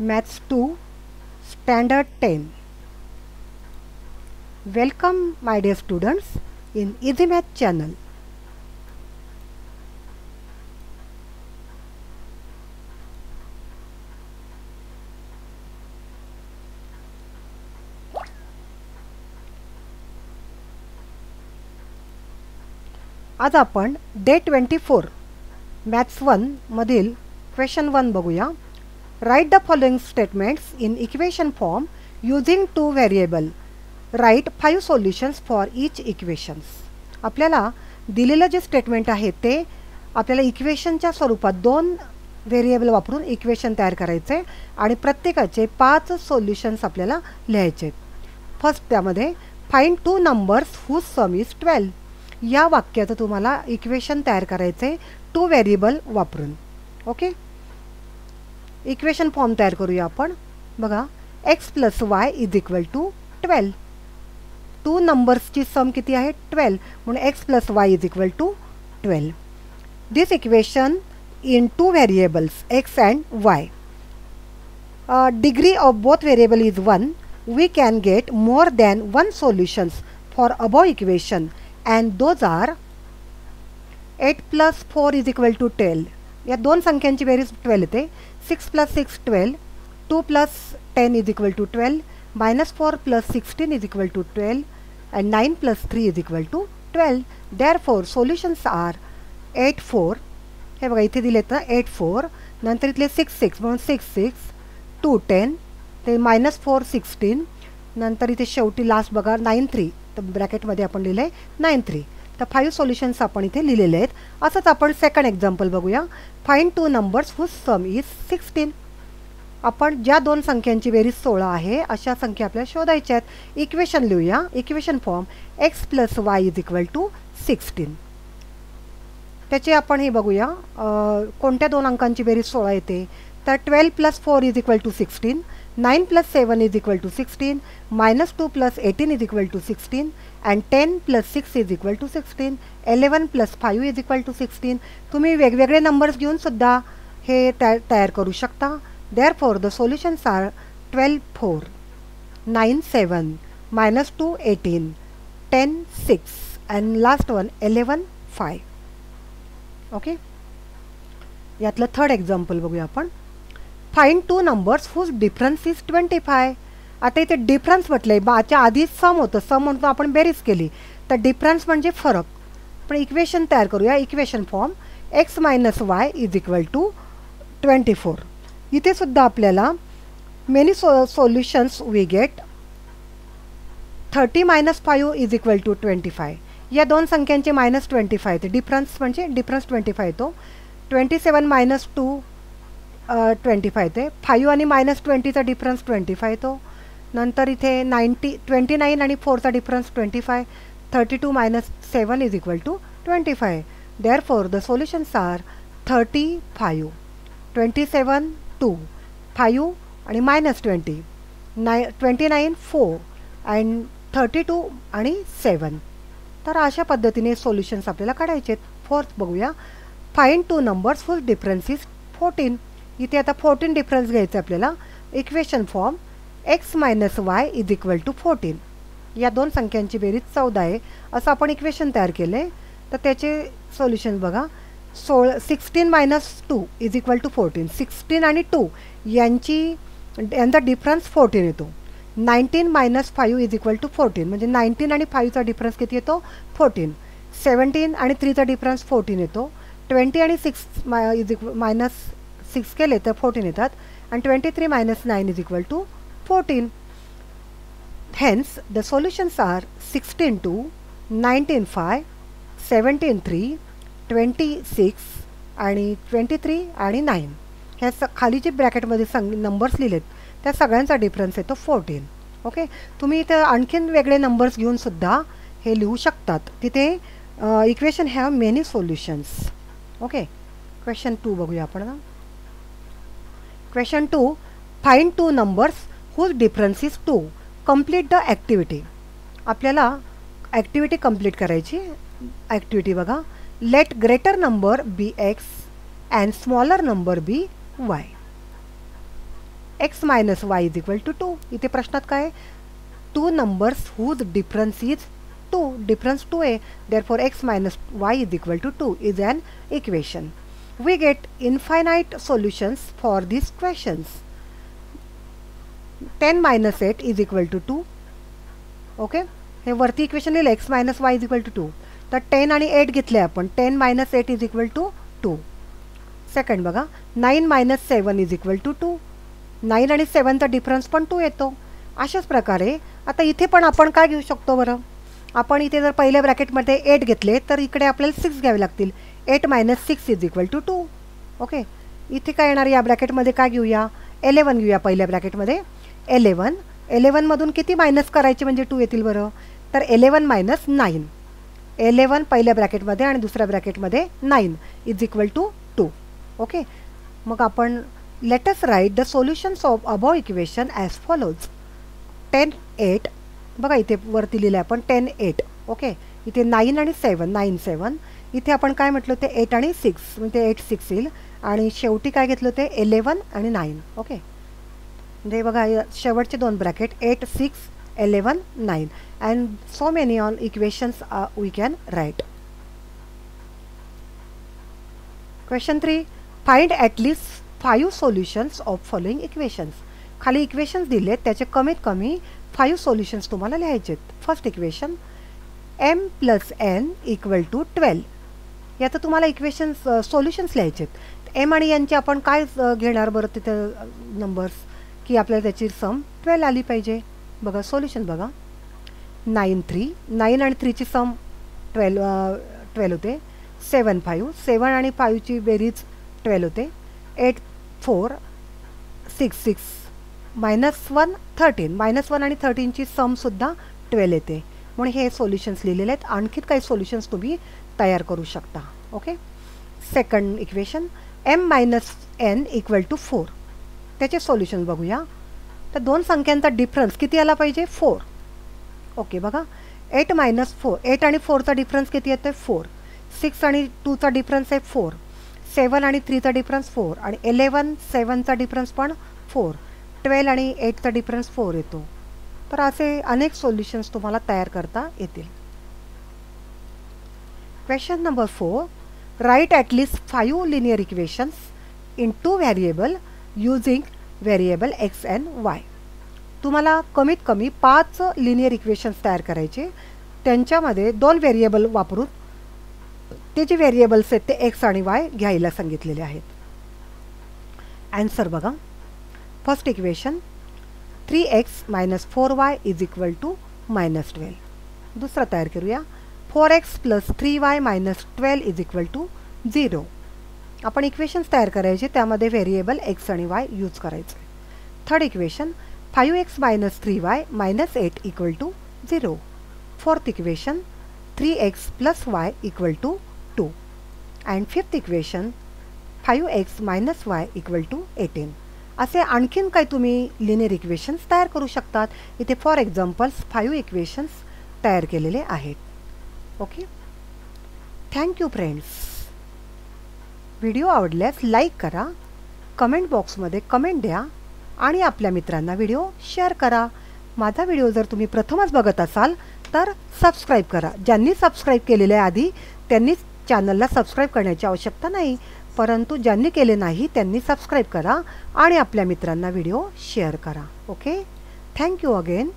Maths two standard ten. Welcome my dear students in easy math channel. आज आपण day twenty four maths वनमधील question one बघूया. Write the following statements in equation form using two variable write five solutions for each equations आपल्याला दिलेलं जे statement आहे ते आपल्याला इक्वेशनच्या स्वरूपात दोन व्हेरिएबल वापरून इक्वेशन तयार करायचे आणि प्रत्येकाचे पाच सोल्युशन्स आपल्याला लिहायचे फर्स्ट त्यामध्ये find two numbers who sum is twelve या वाक्याचं तुम्हाला इक्वेशन तयार करायचे टू व्हेरिएबल वापरून. ओके इक्वेशन फॉर्म तयार करूया आपण बघा x plus y is equal to twelve two नंबर्सची sum किती आहे ट्वेल्व म्हणून x plus y is equal to twelve this equation in two variables x and y degree of both variable is one we can get more than one solutions for above equation and those are eight plus four is equal to twelve या दोन संख्यांची बेरीज twelve येते. Six plus six twelve two plus ten is equal to twelve minus four plus sixteen is equal to twelve and nine plus three is equal to twelve therefore solutions are eight four हे बघा इथे दिले ना eight four नंतर इथले six six म्हणून six six two ten ते minus four sixteen नंतर इथे शेवटी लास्ट बघा नाईन थ्री तर ब्रॅकेटमध्ये आपण लिहिलं आहे नाईन थ्री तर फाईव्ह सोल्युशन्स आपण इथे लिहिलेले आहेत. असंच आपण सेकंड एक्झाम्पल बघूया. Find two numbers whose sum is sixteen आपण ज्या दोन संख्यांची बेरीज सोळा आहे अशा संख्या आपल्याला शोधायच्या आहेत. इक्वेशन लिहूया. Equation form x plus y is equal to sixteen त्याचे आपण हे बघूया. कोणत्या दोन अंकांची बेरीज सोळा येते? तर twelve plus four is equal to sixteen nine plus seven is equal to sixteen minus two plus eighteen is equal to sixteen and ten plus six is equal to sixteen eleven plus five is equal to sixteen. तुम्ही वेगवेगळे numbers घेऊन सुद्धा हे तया तयार करू शकता. Therefore the solutions are twelve four nine seven minus two eighteen ten six and last one eleven five okay यातलं थर्ड एक्झाम्पल बघूया आपण. Find two numbers whose difference is twenty five आता इथे डिफरन्स म्हटलं आहे बाच्या आधी सम होतं. सम म्हणतो आपण बेरीज केली. तर डिफरन्स म्हणजे फरक. पण इक्वेशन तयार करूया. Equation form x minus y is equal to twenty four इथेसुद्धा आपल्याला many so solutions we get thirty minus five is equal to twenty five या दोन संख्यांचे मायनस ट्वेंटी फाय येते डिफरन्स म्हणजे डिफरन्स ट्वेंटी फाय येतो. Twenty seven minus two twenty five ते. Five आणि मायनस ट्वेंटीचा डिफरन्स ट्वेंटी फाय तो. नंतर इथे नाईन्टी ट्वेंटी नाईन आणि फोरचा difference twenty five. Thirty two minus seven is equal to twenty five. Therefore the solutions are thirty five. Twenty seven two five आणि minus twenty. Nine twenty nine four and thirty two आणि seven. तर अशा पद्धतीने solutions आपल्याला काढायचे आहेत fourth बघूया. Find two numbers full difference is fourteen इथे आता फोर्टीन डिफरन्स घ्यायचं आपल्याला. Equation form x minus y is equal to fourteen या दोन संख्यांची बेरीज चौदा आहे. असं आपण इक्वेशन तयार केलं आहे तर त्याचे सोल्युशन बघा. सोळ sixteen minus two is equal to fourteen sixteen आणि टू यांची यांचा डिफरन्स फोर्टीन येतो. Nineteen minus five is equal to fourteen म्हणजे नाईन्टीन आणि फाईव्हचा डिफरन्स किती येतो? फोर्टीन सेवन्टीन आणि थ्रीचा डिफरन्स फोर्टीन येतो. ट्वेंटी आणि six my is इक्व minus six केले तर फोर्टीन येतात आणि twenty three minus nine is equal to fourteen hence the solutions are sixteen two nineteen five seventeen three twenty six आणि twenty three आणि nine ह्या स खाली जे ब्रॅकेटमध्ये सांग नंबर्स लिहिलेत त्या सगळ्यांचा डिफरन्स येतो फोर्टीन ओके तुम्ही इथं आणखीन वेगळे नंबर्स घेऊनसुद्धा हे लिहू शकतात. तिथे equation have many solutions okay question two बघूया आपण ना question two find two numbers whose difference is two complete the activity आपल्याला ॲक्टिव्हिटी कंप्लीट करायची. ॲक्टिव्हिटी बघा. Let greater number be x and smaller number be y x minus y is equal to two इथे प्रश्नात काय two numbers whose difference is two difference two आहे. Therefore x minus y is equal to two is an equation we get infinite solutions for these questions. Ten minus eight is equal to two okay हे वरती equation लिहिलं x minus y is equal to two तर ten आणि eight घेतले आपण. Ten minus eight is equal to two second बघा. Nine minus seven is equal to two nine आणि सेवनचा डिफरन्स पण टू येतो. अशाच प्रकारे. आता इथे पण आपण काय घेऊ शकतो बरं? आपण इथे जर पहिल्या ब्रॅकेटमध्ये एट घेतले तर इकडे आपल्याला सिक्स घ्यावे लागतील. Eight minus six is equal to two two okay काय येणार या ब्रॅकेटमध्ये काय घेऊया? एलेवन घेऊया पहिल्या ब्रॅकेटमध्ये. एलेवन एलेवनमधून किती मायनस करायचे म्हणजे टू येतील बरं? तर एलेवन मायनस नाईन एलेवन पहिल्या ब्रॅकेटमध्ये आणि दुसऱ्या ब्रॅकेटमध्ये nine is equal to two two okay आपण let's write the solutions of above equation as follows ten eight बघा इथे वरती लिहिलं आहे आपण टेन एट ओके इथे नाईन आणि सेवन नाईन सेवन इथे आपण काय म्हटलं ते एट आणि सिक्स म्हणजे एट सिक्स येईल. आणि शेवटी काय घेतलं ते एलेवन आणि नाईन ओके म्हणजे बघा शेवटचे दोन bracket eight six eleven nine and so many on equations we can write question three find at least five solutions of following equations खाली इक्वेशन्स दिले त्याचे कमीत कमी फाईव्ह सोल्युशन्स तुम्हाला लिहायचे आहेत first equation m plus n equal to twelve याचं तुम्हाला इक्वेशन्स सोल्युशन्स लिहायचे आहेत एम आणि एनचे आपण काय घेणार बरं तिथे नंबर्स की आपल्याला त्याची सम ट्वेल्व आली पाहिजे. बघा सोल्युशन बघा. नाईन थ्री नाईन आणि थ्रीची सम ट्वेल्व ट्वेल्व होते. सेवन फाईव्ह सेवन आणि फाईव्हची बेरीज ट्वेल्व होते. Eight four six six minus one thirteen minus one आणि थर्टीनची समसुद्धा ट्वेल्व येते. म्हणून हे सोल्युशन्स लिहिलेले आहेत. आणखीन काही सोल्युशन्स तुम्ही तयार करू शकता. Okay second equation m minus n equal to four त्याचे सोल्युशन बघूया. तर दोन संख्यांचा डिफरन्स किती आला पाहिजे? फोर ओके बघा. एट मायनस फोर एट आणि फोरचा डिफरन्स किती येतो आहे फोर सिक्स आणि टूचा डिफरन्स आहे फोर सेवन आणि थ्रीचा डिफरन्स फोर आणि इलेवन सेवनचा डिफरन्स पण फोर ट्वेल्व आणि एटचा डिफरन्स फोर येतो. तर असे अनेक सोल्युशन्स तुम्हाला तयार करता येतील. Question number four write at least five linear equations in two variable using variable x and y तुम्हाला कमीत कमी पाच लिनियर इक्वेशन्स तयार करायचे. त्यांच्यामध्ये दोन व्हेरिएबल वापरून ते जे व्हेरिएबल्स आहेत ते एक्स आणि वाय घ्यायला सांगितलेले आहेत. ॲन्सर बघा. First equation three x minus four y is equal to minus twelve दुसरा तयार करूया four x plus three y minus twelve is equal to zero आपण इक्वेशन्स तयार करायचे त्यामध्ये व्हेरिएबल एक्स आणि वाय यूज करायचे. Third equation five x minus three y minus eight equal to zero fourth equation three x plus y equal to two and fifth equation five x minus y equal two eighteen असे आणखीन काही तुम्ही linear equations तयार करू शकतात. इथे for examples five equations तयार केलेले आहेत. Okay thank you friends video आवडल्यास लाईक करा. कमेंट बॉक्समध्ये कमेंट द्या आणि आपल्या मित्रांना व्हिडिओ शेअर करा. माझा व्हिडिओ जर तुम्ही प्रथमच बघत असाल तर सबस्क्राईब करा. ज्यांनी सबस्क्राईब केलेले आहे आधी त्यांनीच चॅनलला सबस्क्राईब करण्याची आवश्यकता नाही. परंतु ज्यांनी केले नाही त्यांनी सबस्क्राईब करा आणि आपल्या मित्रांना व्हिडिओ शेअर करा. Okay thank you again